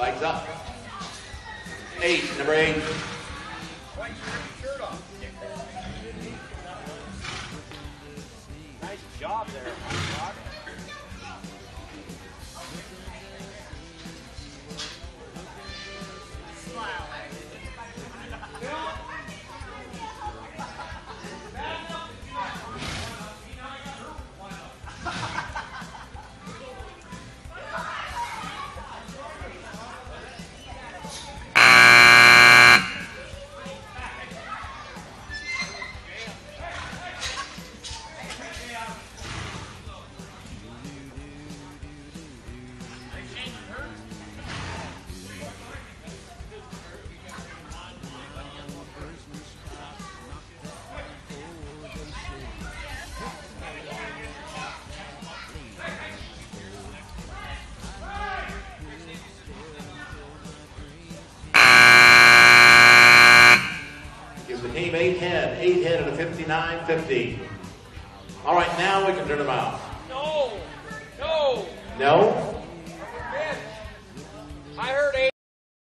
Flags up. Eight, number eight. Nice job there, The team eight head, eight head at a 59-50. All right, now we can turn them out. No! No! No?